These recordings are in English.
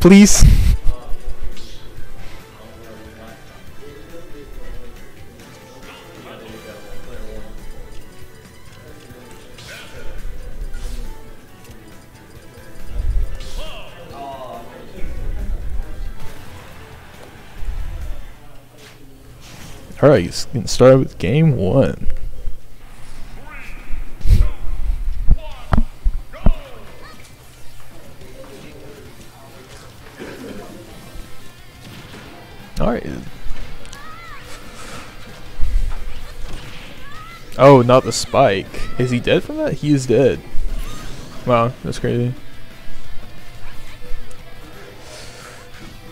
Please. Alright, let's get started with game one. Oh, not the spike. Is he dead from that? He is dead. Wow, that's crazy.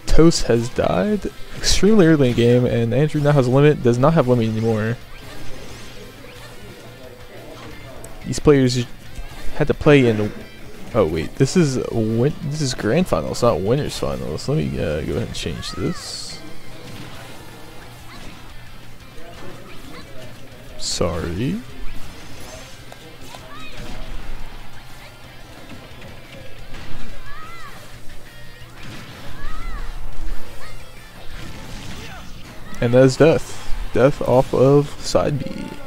Toast has died extremely early in the game, and Andrew now has a limit, does not have limit anymore. These players had to play in. Oh wait, this is win. This is grand finals, not winners finals. Let me uh, go ahead and change this. Sorry. And that's death. Death off of side B.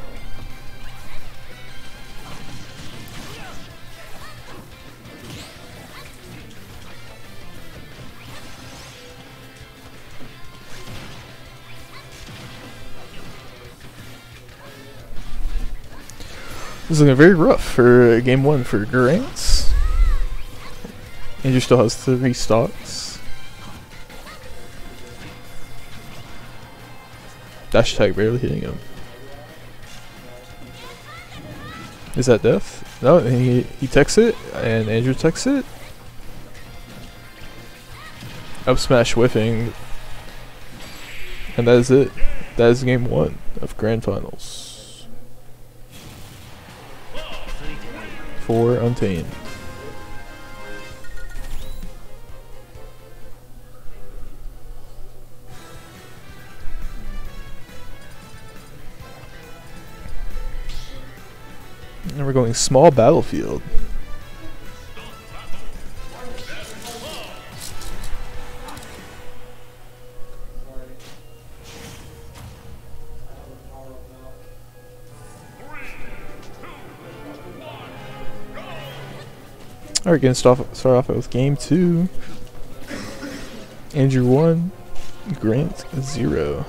This is looking very rough for uh, game one for Grants. Andrew still has three stocks. Dash tag barely hitting him. Is that death? No, he he takes it, and Andrew texts it. Up smash whiffing. And that is it. That is game one of grand finals. For Untaymed. And we're going small battlefield. Alright, gonna start, start off with game two. Andrew one, Grant zero.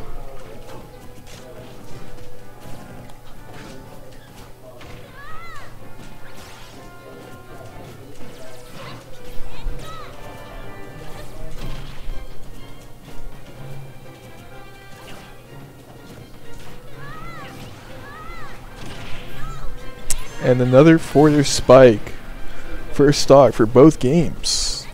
And another forward spike. First stock for both games.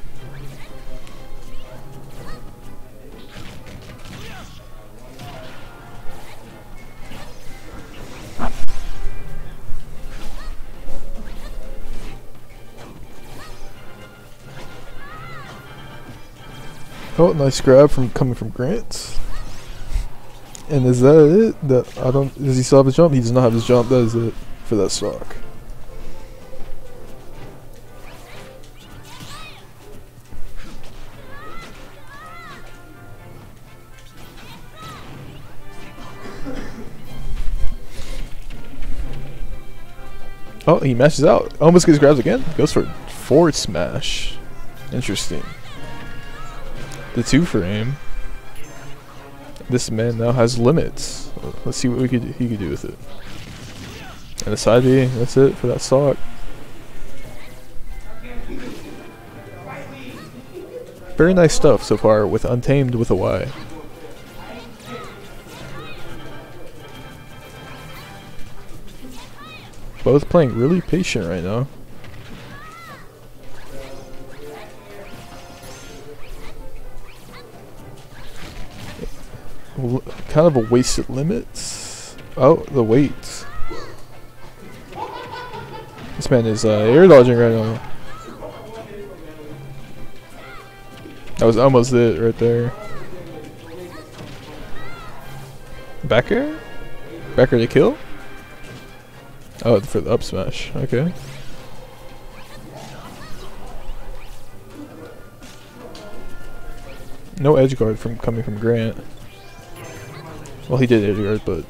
Oh, nice grab from coming from Grant. And is that it? That I don't. Does he still have his jump? He does not have his jump. That is it for that stock. Oh, he mashes out. Almost gets grabs again. Goes for forward smash. Interesting. The two frame. This man now has limits. Let's see what we could he could do with it. And the side B, that's it for that stock. Very nice stuff so far with Untaymed with a Y. Both playing really patient right now. L kind of a wasted limits. Oh, the weight. This man is uh, air dodging right now. That was almost it right there. Back air? Back to kill? Oh, for the up smash. Okay. No edge guard from coming from Grant. Well, he did edge guard, but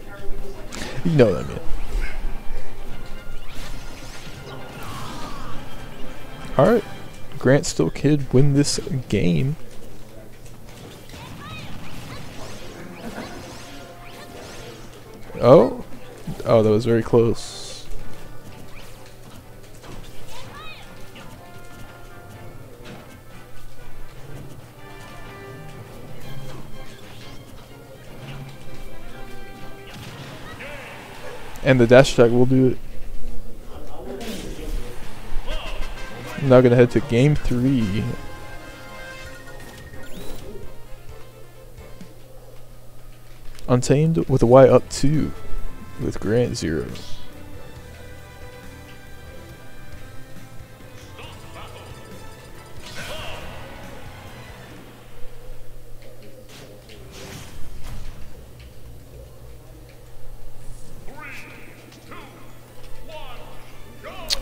you know what I mean. Alright. Grant still kid win this game. Oh? Oh, that was very close. And the dash attack will do it. Now gonna head to game three. Untaymed with a Y up two with Grant zero.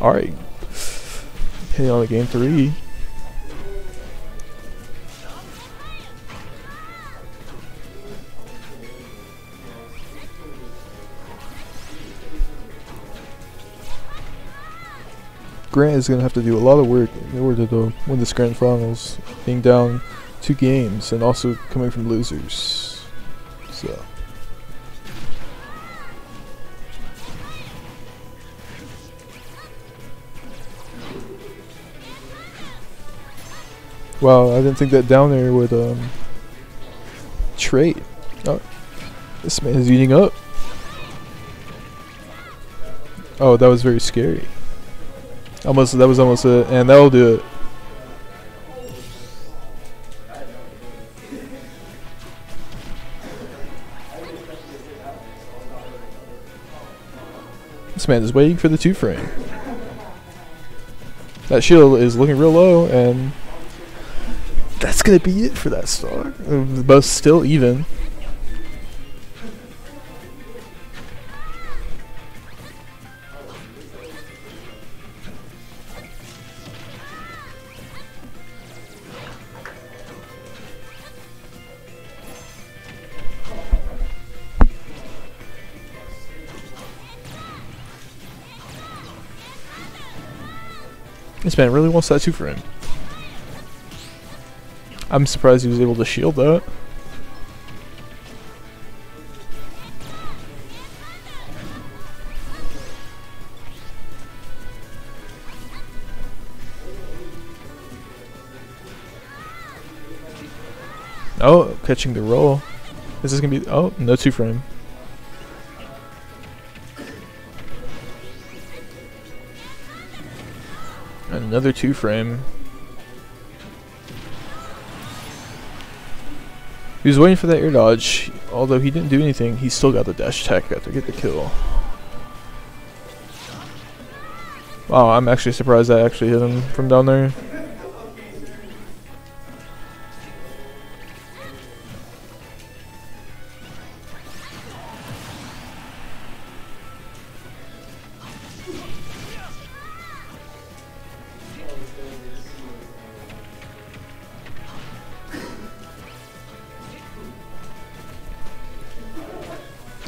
Alright. Hitting on game three. Grant is going to have to do a lot of work in order to win this grand finals, being down two games and also coming from losers. So. Wow, I didn't think that down there would um trade. Oh, this man is eating up. Oh, that was very scary. Almost, that was almost it, and that'll do it. This man is waiting for the two frame. That shield is looking real low, and that's gonna be it for that star. Both still even. This man really wants that two for him. I'm surprised he was able to shield that. Oh, catching the roll. This is gonna be. Oh, no two frame. Another two frame. He was waiting for that air dodge. Although he didn't do anything, he still got the dash attack after get the kill. Wow, I'm actually surprised I actually hit him from down there.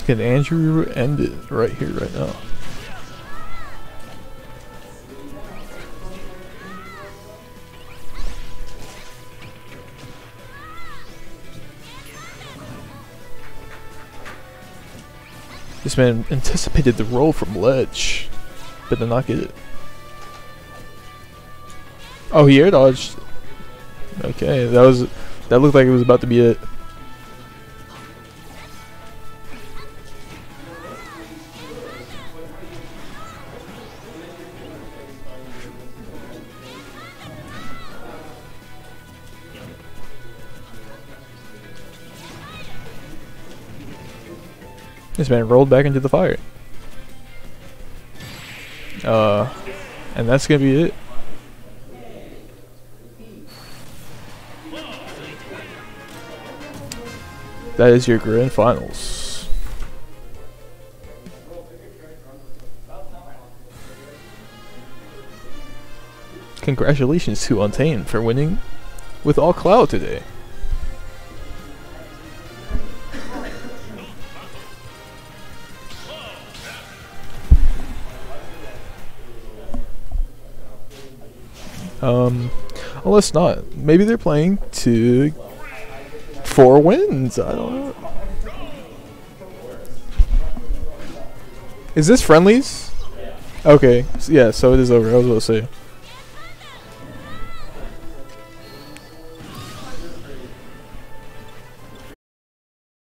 Can Andrew end it right here, right now? This man anticipated the roll from ledge, but did not get it. Oh, he air dodged. Okay, that was that looked like it was about to be it. This man rolled back into the fire. Uh, and that's gonna be it. That is your grand finals. Congratulations to Untaymed for winning with all cloud today. Um, unless not, maybe they're playing to four wins. I don't know. Is this friendlies? Okay, yeah. So it is over. I was about to say.